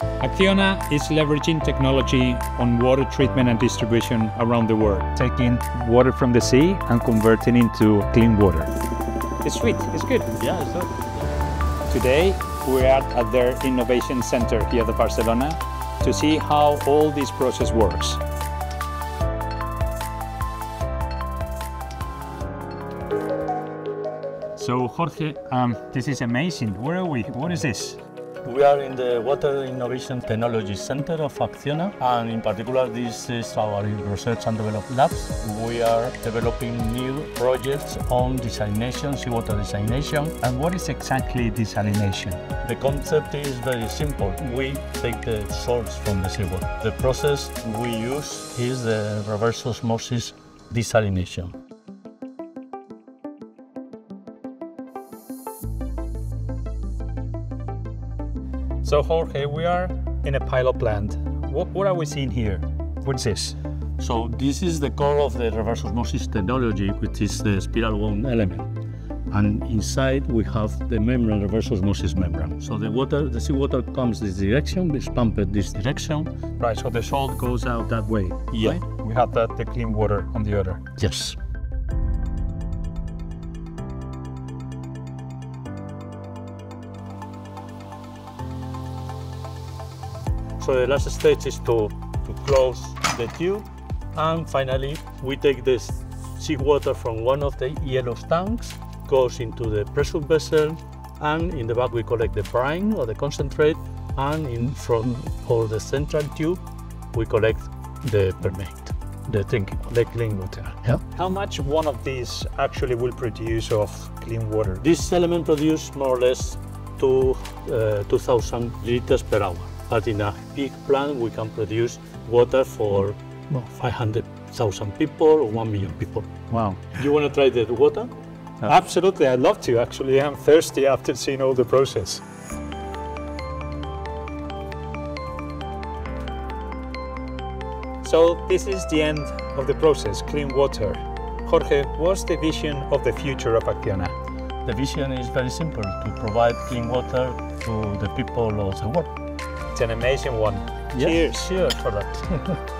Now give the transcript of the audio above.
Acciona is leveraging technology on water treatment and distribution around the world, taking water from the sea and converting it into clean water. It's sweet, it's good. Yeah, it's good. Today, we are at their innovation center here at Barcelona to see how all this process works. So Jorge, um, this is amazing. Where are we? What is this? We are in the Water Innovation Technology Center of Acciona, and in particular, this is our research and development labs. We are developing new projects on desalination, seawater desalination. And what is exactly desalination? The concept is very simple. We take the salts from the seawater. The process we use is the reverse osmosis desalination. So Jorge, we are in a pilot plant. What, what are we seeing here? What's this? So this is the core of the reverse osmosis technology, which is the spiral wound element. And inside we have the membrane, reverse osmosis membrane. So the water, the seawater comes this direction, is pumped this direction. Right, so the salt goes out that way. Yeah. right? We have that the clean water on the other. Yes. So the last stage is to, to close the tube and finally we take this seawater from one of the yellow tanks, goes into the pressure vessel and in the back we collect the brine or the concentrate and in front of the central tube we collect the permeate, the drinking, the clean water. Yeah. How much one of these actually will produce of clean water? This element produces more or less two, uh, 2,000 liters per hour. But in a big plant, we can produce water for well, 500,000 people or 1 million people. Wow. You want to try the water? Absolutely, I'd love to actually. I'm thirsty after seeing all the process. So this is the end of the process, clean water. Jorge, what's the vision of the future of Acciona? The vision is very simple, to provide clean water to the people of the world. It's an amazing one. Yes. Cheers. Cheers for that.